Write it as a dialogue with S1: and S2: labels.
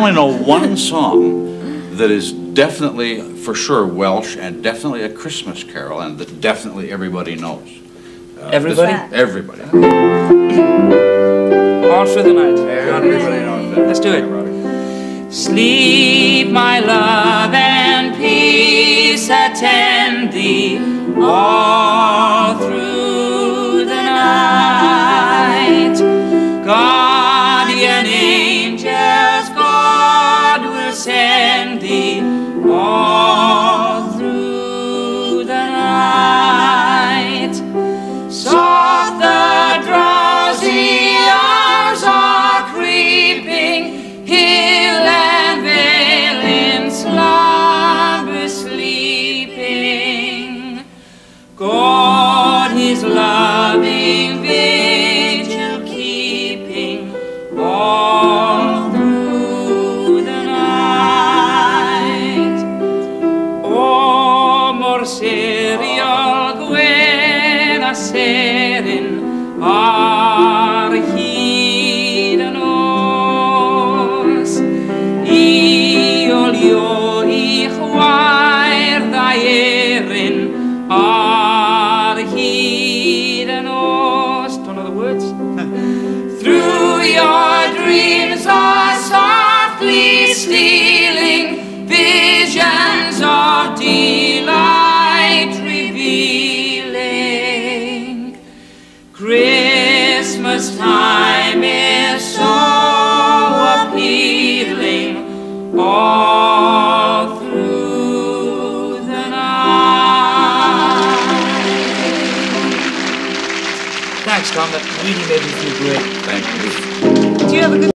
S1: I only know one song that is definitely, for sure, Welsh and definitely a Christmas carol and that definitely everybody knows. Uh, this-
S2: Everybody?
S1: Everybody.
S2: All through the night.
S1: Everybody knows that.
S2: Let's do it. Sleep, my love, and peace attend thee all his loving vigil keeping all through the night. Oh, o mor seriol gwen a serin ar hyd y nos i olio i chwaer dda ar hyd Christmas time is so appealing all through the night. Thanks, Tom. That really made me feel great.
S1: Thank you.
S2: Do you have a good